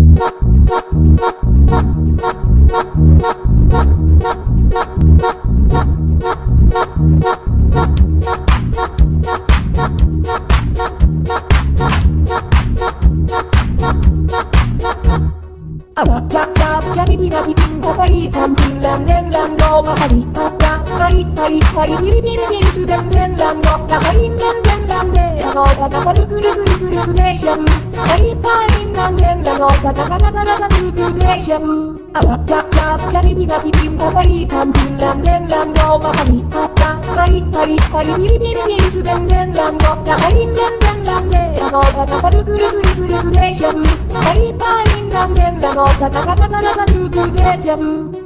Apa tak tak jadi bila bikin kau balik Tampil langgang langgang kau bahari りったりっリビリビリビリるつでんでんらんのなかリんらんでんらんでらのたたかるくるくるくるくでしゃぶなかりぱリんらんでんらのたたかなかなかくるくでしゃぶあわっちゃっちゃっちリビびなびびんばリりたんびんらんでんらんのばリりあったなリりったりっリビリビリビリるつでんでんらんのなかリんらんでんらんでらのたたかるくるくるくるくでしゃぶなかりぱリんらんでんらのたたかなかなかくるくでしゃぶ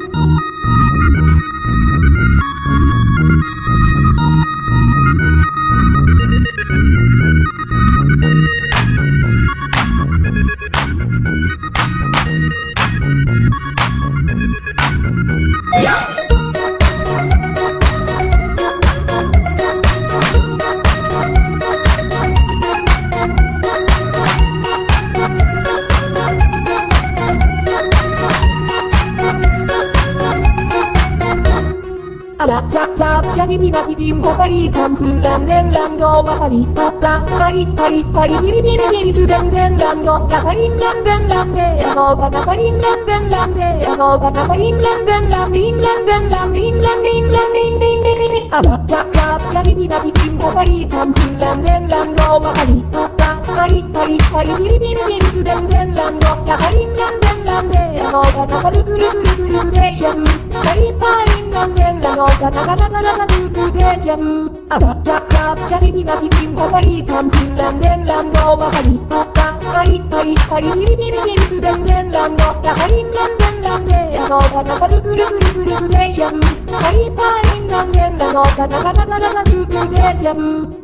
からザッザッチャギビナビディンボハリータンフンランデンランドバハリパッタハリパリパリビリビリビリチュデンデンランドラハリンランデンランデラノバナハリンランデンランデラノバナハリンランデンランディンランデンランディンランディンランディンディンディンディンあらザッザッチャギビナビディンボハリータンフンランデンランドバハリパッタハリパリパリビリビリビリチュデンデンランドラハリンランデンランデラノバナハリグルグルグルグルデジャブハリパリンランデンダダダダダダダミュートデジャブあばザカプチャリになききんほばりたんきんらんでんらんごばかりあたはりはりはりビリビリビリつでんでんらんごやはりんらんでんらんでやのばたばるくるくるくるくデジャブはりぱりんらんでんらのダダダダダダミュートデジャブ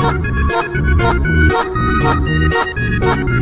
Thank you. Thank you.